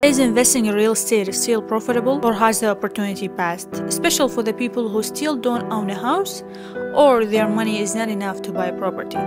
Is investing in real estate still profitable or has the opportunity passed? Especially for the people who still don't own a house or their money is not enough to buy property.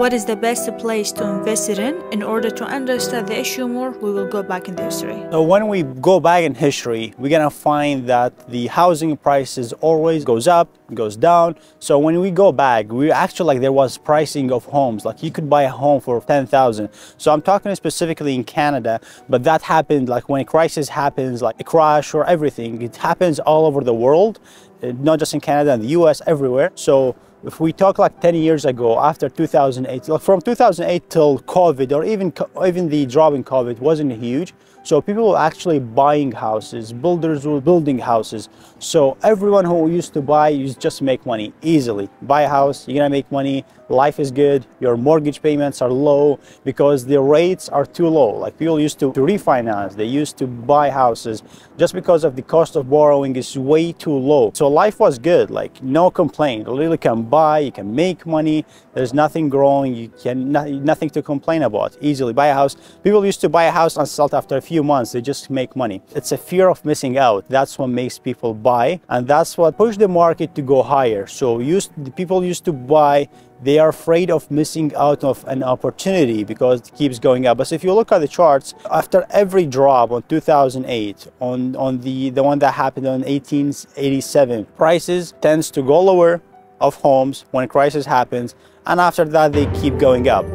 What is the best place to invest it in? In order to understand the issue more, we will go back in history. So when we go back in history, we're gonna find that the housing prices always goes up, goes down. So when we go back, we actually like there was pricing of homes. Like you could buy a home for 10,000. So I'm talking specifically in Canada, but that happened like when a crisis happens, like a crash or everything, it happens all over the world, eh, not just in Canada and the US, everywhere. So if we talk like 10 years ago after 2008 like from 2008 till covid or even even the drop in covid wasn't huge so people were actually buying houses builders were building houses so everyone who used to buy used just make money easily buy a house you're gonna make money life is good, your mortgage payments are low because the rates are too low. Like people used to, to refinance, they used to buy houses just because of the cost of borrowing is way too low. So life was good, like no complaint. You can buy, you can make money, there's nothing growing, you can nothing to complain about. Easily buy a house. People used to buy a house and sell it after a few months, they just make money. It's a fear of missing out. That's what makes people buy and that's what pushed the market to go higher. So used people used to buy they are afraid of missing out of an opportunity because it keeps going up. But if you look at the charts, after every drop on 2008, on, on the, the one that happened on 1887, prices tends to go lower of homes when a crisis happens, and after that they keep going up.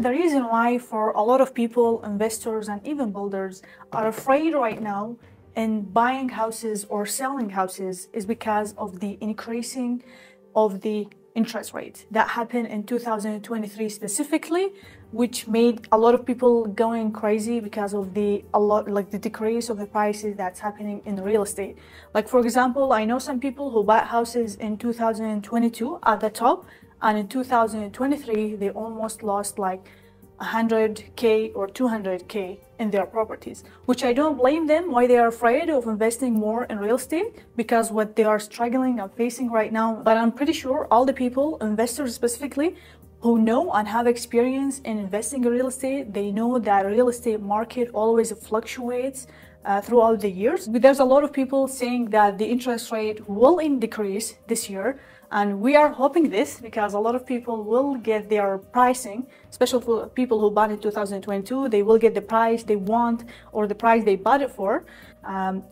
And the reason why for a lot of people, investors and even builders are afraid right now in buying houses or selling houses is because of the increasing of the interest rate. That happened in 2023 specifically which made a lot of people going crazy because of the a lot like the decrease of the prices that's happening in real estate. Like for example i know some people who bought houses in 2022 at the top and in 2023 they almost lost like 100k or 200k in their properties which i don't blame them why they are afraid of investing more in real estate because what they are struggling and facing right now but i'm pretty sure all the people investors specifically who know and have experience in investing in real estate they know that real estate market always fluctuates uh, throughout the years there's a lot of people saying that the interest rate will decrease this year and we are hoping this because a lot of people will get their pricing, especially for people who bought in 2022, they will get the price they want or the price they bought it for. Um,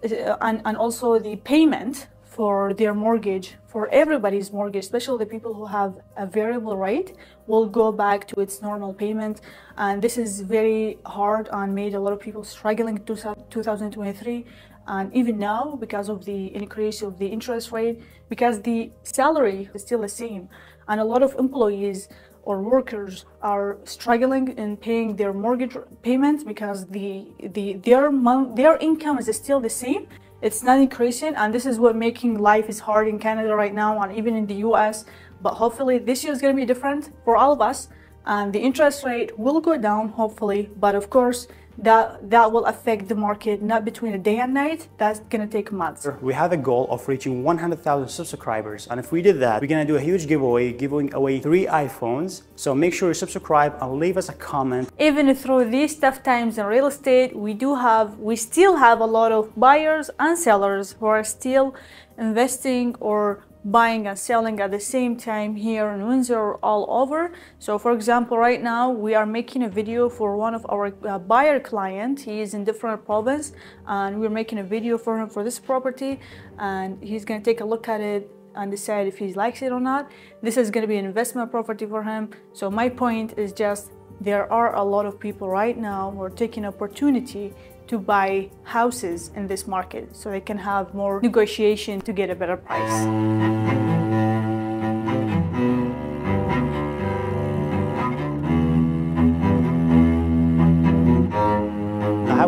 and, and also the payment for their mortgage, for everybody's mortgage, especially the people who have a variable rate, will go back to its normal payment. And this is very hard and made a lot of people struggling in 2023 and even now because of the increase of the interest rate because the salary is still the same. And a lot of employees or workers are struggling in paying their mortgage payments because the the their their income is still the same it's not increasing and this is what making life is hard in canada right now and even in the us but hopefully this year is going to be different for all of us and the interest rate will go down hopefully. But of course that that will affect the market not between a day and night. That's going to take months. We have a goal of reaching 100,000 subscribers and if we did that we're going to do a huge giveaway giving away three iPhones. So make sure you subscribe and leave us a comment. Even through these tough times in real estate we do have we still have a lot of buyers and sellers who are still investing or buying and selling at the same time here in Windsor all over. So for example, right now we are making a video for one of our uh, buyer client. He is in different province and we're making a video for him for this property and he's going to take a look at it and decide if he likes it or not. This is going to be an investment property for him. So my point is just there are a lot of people right now who are taking opportunity to buy houses in this market so they can have more negotiation to get a better price.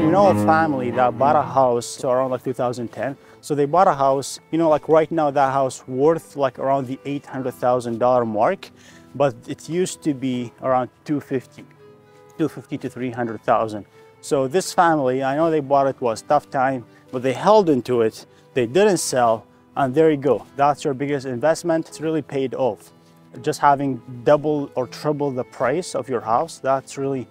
we know a family that bought a house around like 2010. So they bought a house, you know, like right now that house worth like around the $800,000 mark, but it used to be around 250, 250 to 300,000. So this family, I know they bought it was tough time, but they held into it. They didn't sell And there you go. That's your biggest investment. It's really paid off. Just having double or triple the price of your house, that's really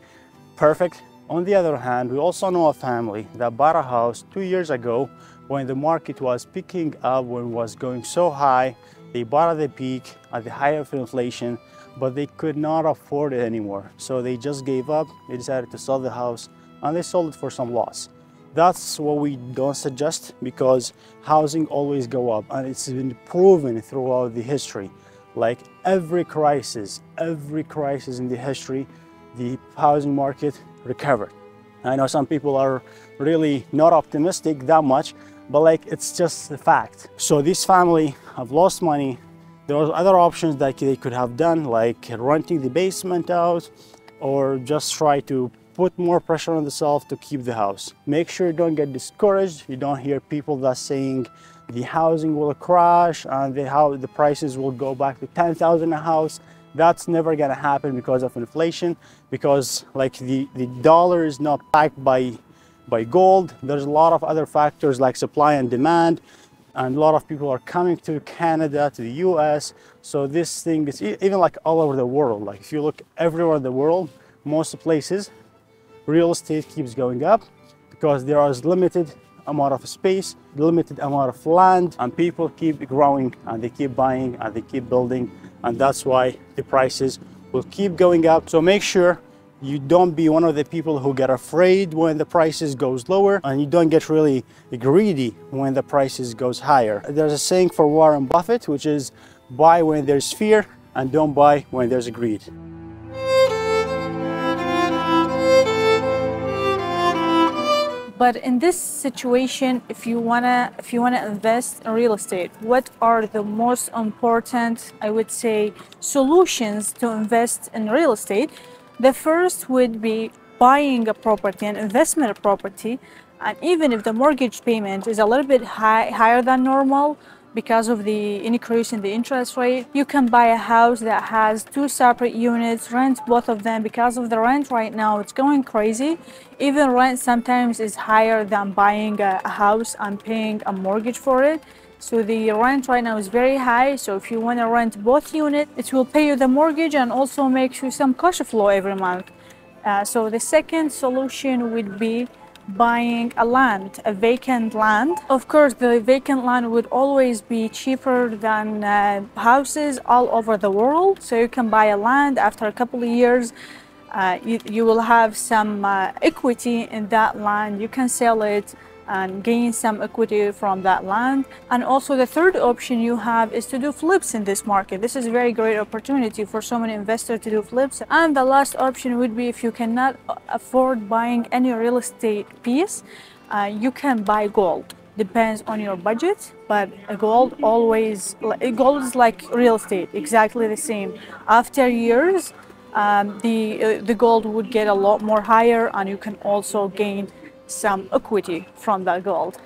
perfect. On the other hand, we also know a family that bought a house two years ago when the market was picking up, when it was going so high. They bought at the peak, at the height of inflation, but they could not afford it anymore. So they just gave up. They decided to sell the house and they sold it for some loss. That's what we don't suggest because housing always go up and it's been proven throughout the history. Like every crisis, every crisis in the history, the housing market recovered. I know some people are really not optimistic that much, but like it's just the fact. So this family have lost money. There are other options that they could have done, like renting the basement out or just try to put more pressure on themselves to keep the house. Make sure you don't get discouraged. You don't hear people that saying the housing will crash and the, how the prices will go back to 10,000 a house. That's never gonna happen because of inflation, because like the, the dollar is not backed by, by gold. There's a lot of other factors like supply and demand and a lot of people are coming to Canada, to the US. So this thing is even like all over the world. Like if you look everywhere in the world, most places, real estate keeps going up because there is limited amount of space, limited amount of land, and people keep growing and they keep buying and they keep building. And that's why the prices will keep going up. So make sure you don't be one of the people who get afraid when the prices goes lower and you don't get really greedy when the prices goes higher. There's a saying for Warren Buffett, which is buy when there's fear and don't buy when there's greed. But in this situation, if you wanna if you wanna invest in real estate, what are the most important, I would say, solutions to invest in real estate? The first would be buying a property, an investment property, and even if the mortgage payment is a little bit high, higher than normal, because of the increase in the interest rate. You can buy a house that has two separate units, rent both of them because of the rent right now, it's going crazy. Even rent sometimes is higher than buying a, house and paying a mortgage for it. So the rent right now is very high. So if you want to rent both units, it will pay you the mortgage and also makes you some cash flow every month. Uh, so the second solution would be buying a land, a vacant land. Of course, the vacant land would always be cheaper than uh, houses all over the world. So you can buy a land after a couple of years. Uh, you, you, will have some uh, equity in that land. You can sell it and gain some equity from that land. And also the third option you have is to do flips in this market. This is a very great opportunity for so many investors to do flips. And the last option would be if you cannot afford buying any real estate piece, uh, you can buy gold depends on your budget but gold always gold is like real estate exactly the same after years um, the uh, the gold would get a lot more higher and you can also gain some equity from that gold.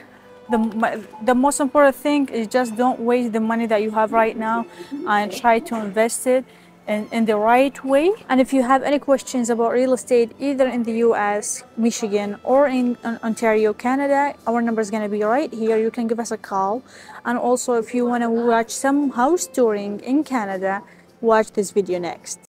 The, the most important thing is just don't waste the money that you have right now and try to invest it in, in the right way. And if you have any questions about real estate, either in the US, Michigan, or in, in Ontario, Canada, our number is going to be right here. You can give us a call. And also, if you want to watch some house touring in Canada, watch this video next.